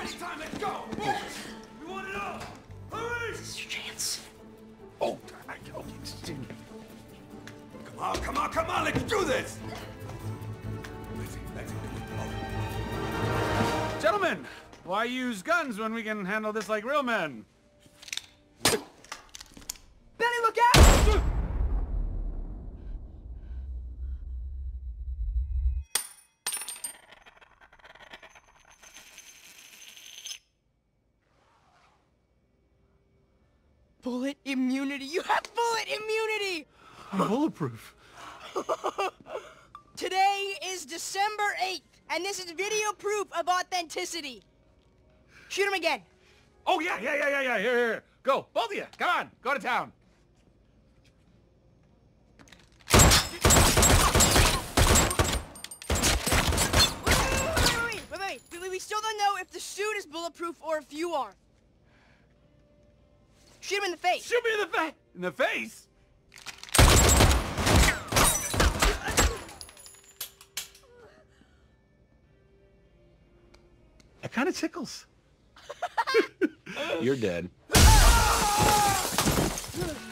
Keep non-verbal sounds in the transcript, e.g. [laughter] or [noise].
Anytime, let's go! We want it all! Hurry! This is your chance. Oh, I, oh, it's- Come on, come on, come on, let's do this! Let's see, let's see. Oh. Gentlemen, why use guns when we can handle this like real men? Bullet immunity. You have bullet immunity! I'm bulletproof. [laughs] Today is December 8th, and this is video proof of authenticity. Shoot him again. Oh, yeah, yeah, yeah, yeah, yeah. Here, here. Go. Both of you. Come on. Go to town. Wait, wait, wait, wait, wait, wait, wait. We still don't know if the suit is bulletproof or if you are. Shoot him in the face. Shoot me in the face. In the face? That kind of tickles. You're dead. [laughs]